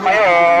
Llorar.